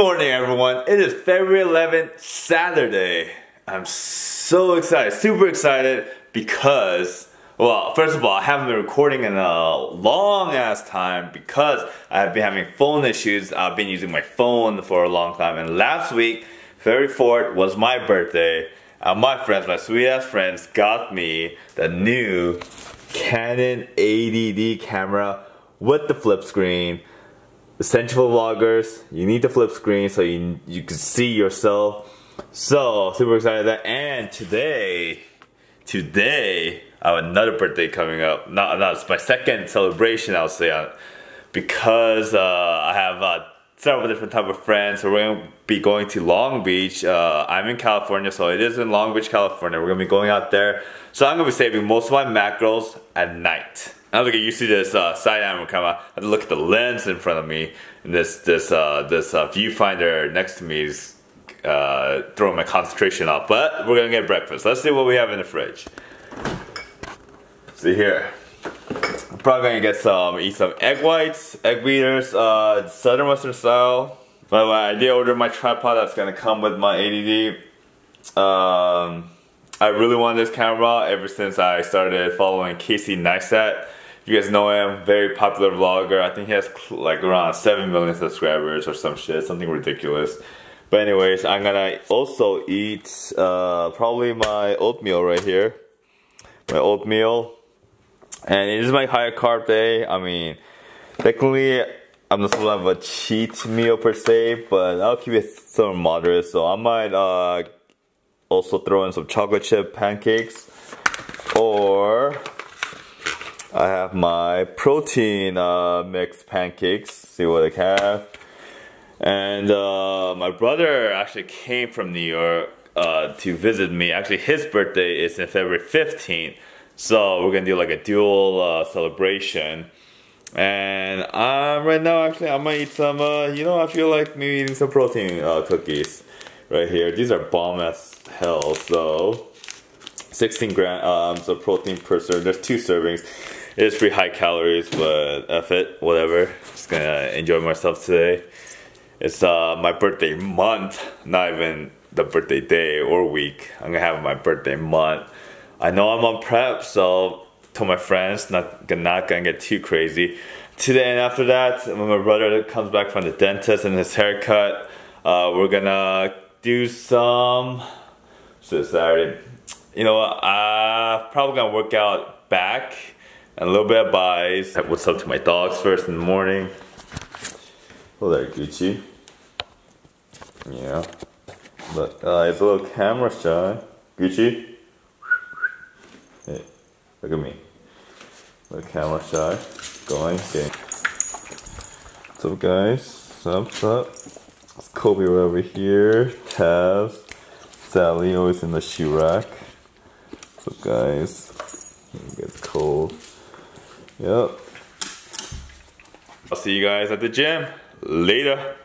morning, everyone. It is February 11th, Saturday. I'm so excited, super excited because, well, first of all, I haven't been recording in a long ass time because I've been having phone issues. I've been using my phone for a long time. And last week, February 4th, was my birthday. Uh, my friends, my sweet ass friends, got me the new Canon 80D camera with the flip screen essential vloggers, you need the flip screen so you, you can see yourself. So, super excited that, and today, today, I have another birthday coming up. Not, not it's my second celebration, I'll say, uh, because uh, I have uh, several different type of friends. So we're gonna be going to Long Beach. Uh, I'm in California, so it is in Long Beach, California. We're gonna be going out there. So I'm gonna be saving most of my macros at night. I don't get used to this uh, side camera camera. I have to look at the lens in front of me, and this this uh, this uh, viewfinder next to me is uh, throwing my concentration off. But we're gonna get breakfast. Let's see what we have in the fridge. See here. I'm probably gonna get some, eat some egg whites, egg beaters, uh, Southern Western style. By the way, I did order my tripod that's gonna come with my 80D. Um, I really want this camera ever since I started following Casey Neistat. You guys know him, very popular vlogger. I think he has like around 7 million subscribers or some shit, something ridiculous. But anyways, I'm gonna also eat uh, probably my oatmeal right here. My oatmeal. And it is my higher carb day. I mean, technically, I'm not supposed to have a cheat meal per se, but I'll keep it of moderate. So I might uh, also throw in some chocolate chip pancakes or I have my protein uh, mixed pancakes. See what I have. And uh, my brother actually came from New York uh, to visit me. Actually, his birthday is in February 15th. So we're gonna do like a dual uh, celebration. And um, right now, actually, I'm gonna eat some, uh, you know, I feel like maybe eating some protein uh, cookies right here. These are bomb as hell. So 16 grams of protein per serving. There's two servings. It is pretty high calories, but F it, whatever. Just gonna enjoy myself today. It's uh, my birthday month, not even the birthday day or week. I'm gonna have my birthday month. I know I'm on prep, so told my friends not, not gonna get too crazy. Today and after that, when my brother comes back from the dentist and his haircut, uh, we're gonna do some. So Saturday, you know, I'm uh, probably gonna work out back and a little bit of buys. What's up to my dogs first in the morning. Hello there, Gucci. Yeah. Look, uh, it's a little camera shot. Gucci. Hey, look at me. Little camera shot. Going. Okay. What's up, guys? What's up? It's Kobe right over here. Taz. Sally always in the shoe rack. What's up, guys? Yep. I'll see you guys at the gym. Later.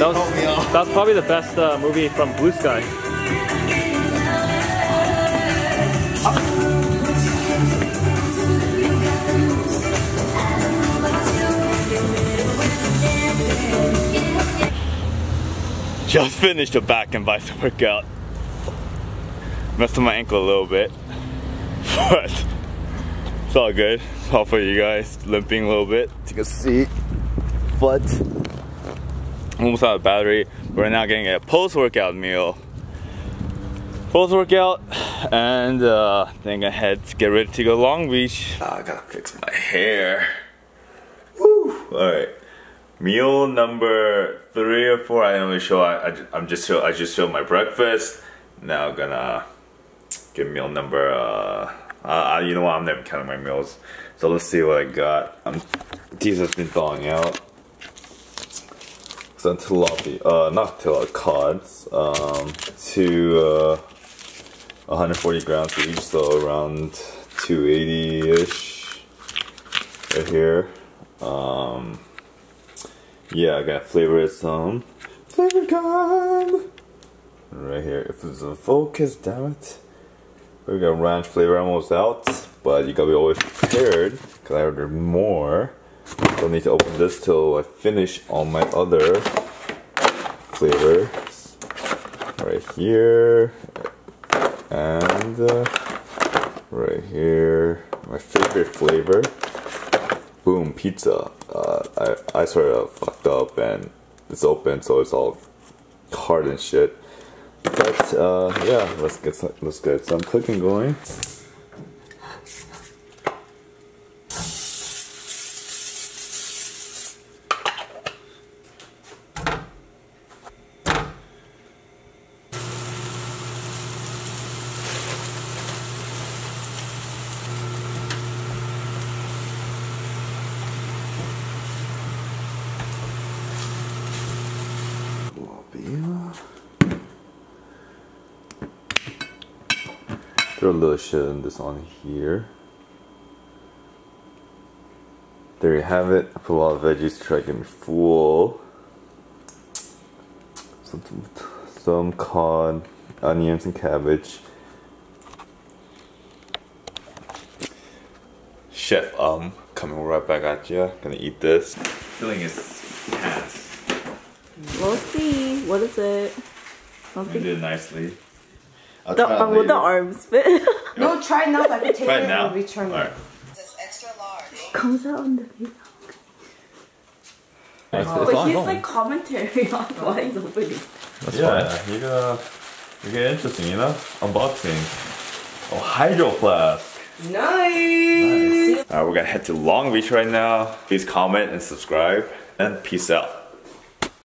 That was, that was probably the best uh, movie from Blue Sky. Just finished a back and bicep workout. Messed up my ankle a little bit, but it's all good. It's all for you guys. Limping a little bit. You a seat. but almost out of battery. We're now getting a post-workout meal. Post-workout, and uh, then I head to get ready to go Long Beach. Ah, I gotta fix my hair. Woo! All right. Meal number three or four. I only show. I, I am just show. I just showed my breakfast. Now I'm gonna get meal number. Uh, uh, you know what? I'm never counting my meals. So let's see what I got. Um, these have been thawing out. Tilapia, uh, not tilapia, cods. Um, to uh, 140 grams each, so around 280 ish. Right here. Um, yeah, I got flavored some Flavor God right here. If it's a focus, damn it. We got ranch flavor almost out, but you gotta be always prepared because I ordered more. Don't need to open this till I finish all my other flavors. Right here and uh, right here, my favorite flavor. Boom Pizza uh, I, I sort of fucked up and it's open so it's all hard and shit. But uh, yeah, let's get some, let's get some cooking going. Throw a little shit in this on here. There you have it. I put a lot of veggies to try to get me full. Some, some cod, onions, and cabbage. Chef Um coming right back at you. Gonna eat this. Feeling is pants. We'll see. What is it? You did nicely. I'll the, uh, will the arms fit? no, try now. I can take try it now. and return right. it. This extra large. Comes out on the video. It's, oh, but he's like commentary on why he's opening. That's yeah, fine. you got you get interesting, you know? Unboxing. Oh, hydro flask. Nice. nice. Alright, we're gonna head to Long Beach right now. Please comment and subscribe, and peace out.